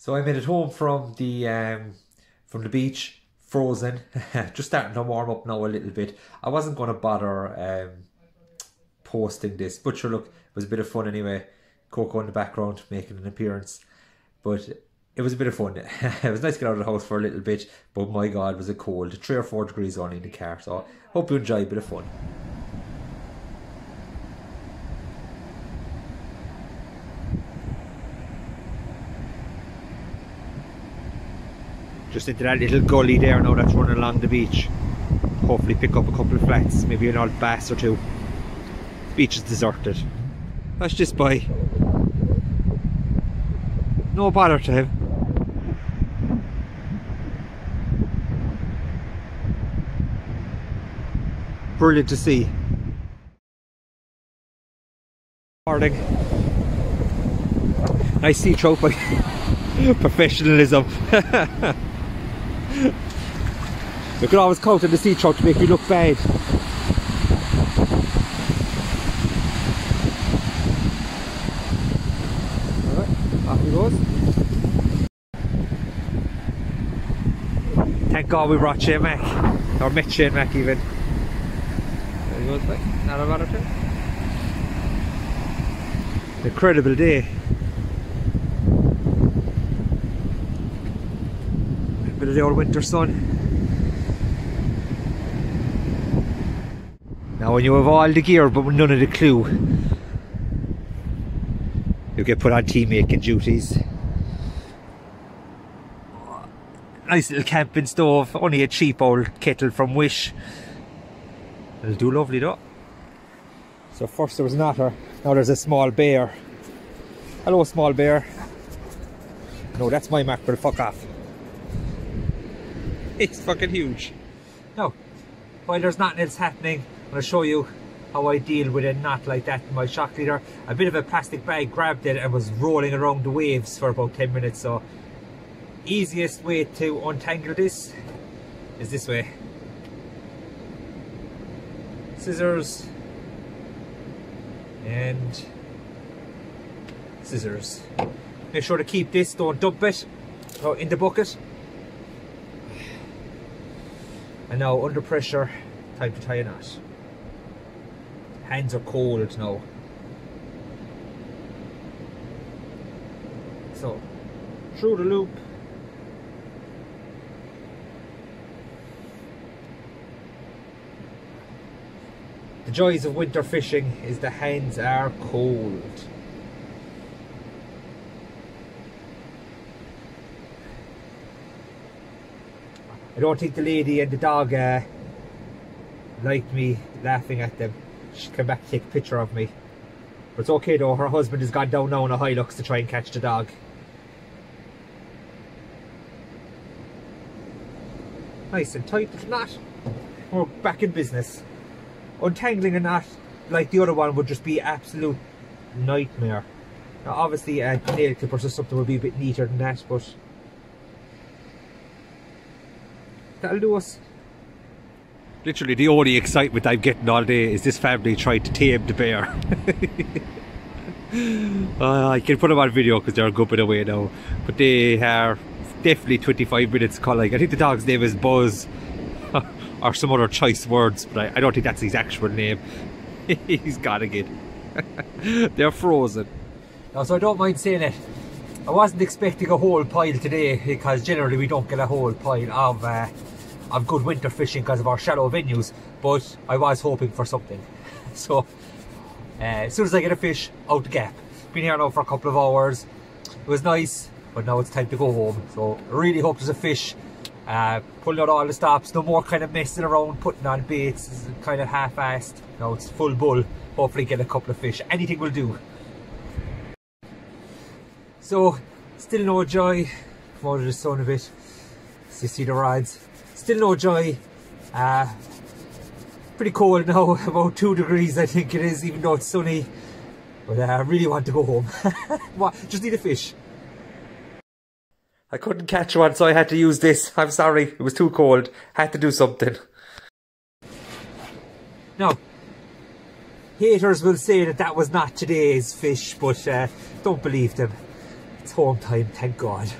So I made it home from the um, from the beach, frozen, just starting to warm up now a little bit. I wasn't going to bother um, posting this, but sure, look, it was a bit of fun anyway. Coco in the background making an appearance, but it was a bit of fun. it was nice to get out of the house for a little bit, but my God, was it cold? Three or four degrees only in the car. So hope you enjoy a bit of fun. Just into that little gully there now that's running along the beach. Hopefully pick up a couple of flats, maybe an old bass or two. The beach is deserted. That's just by. No bother to him. Brilliant to see. Morning. Nice sea trout by professionalism. you could always count in the sea trout to make you look bad. Alright, he goes. Thank God we brought Shane Mac, or met Shane Mac even. There he goes back, not a matter to Incredible day. Bit of the old winter sun. Now when you have all the gear but none of the clue, you get put on tea making duties. Nice little camping stove, only a cheap old kettle from Wish. It'll do lovely though. So first there was an otter, now there's a small bear. Hello small bear. No, that's my mackerel, fuck off. It's fucking huge. Now, while there's nothing else happening, I'm going to show you how I deal with a knot like that in my shock leader. A bit of a plastic bag grabbed it and was rolling around the waves for about 10 minutes. So, easiest way to untangle this is this way. Scissors and scissors. Make sure to keep this, don't dump it in the bucket. And now under pressure, time to tie a knot. Hands are cold now. So, through the loop. The joys of winter fishing is the hands are cold. I don't think the lady and the dog uh, liked me laughing at them. She came back to take a picture of me. But it's okay though, her husband has gone down now on a Hilux to try and catch the dog. Nice and tight little knot. We're back in business. Untangling a knot like the other one would just be absolute nightmare. Now obviously uh, nail clippers or something would be a bit neater than that, but that'll do us. Literally the only excitement I'm getting all day is this family trying to tame the bear. uh, I can put them on video because they're a good bit away now. But they are definitely 25 minutes calling. I think the dog's name is Buzz. or some other choice words, but I, I don't think that's his actual name. He's got again. they're frozen. No, so I don't mind saying it. I wasn't expecting a whole pile today because generally we don't get a whole pile of uh, of good winter fishing because of our shallow venues but I was hoping for something. So uh, as soon as I get a fish out the gap. Been here now for a couple of hours. It was nice but now it's time to go home. So really hope there's a fish uh, pulling out all the stops. No more kind of messing around putting on baits kind of half-assed. Now it's full bull. Hopefully get a couple of fish. Anything will do. So still no joy. Come out of the sun a bit. So you see the rods still no joy. Uh, pretty cold now, about two degrees I think it is, even though it's sunny. But uh, I really want to go home. what? Just need a fish. I couldn't catch one, so I had to use this. I'm sorry, it was too cold. Had to do something. Now, haters will say that that was not today's fish, but uh, don't believe them. It's home time, thank God.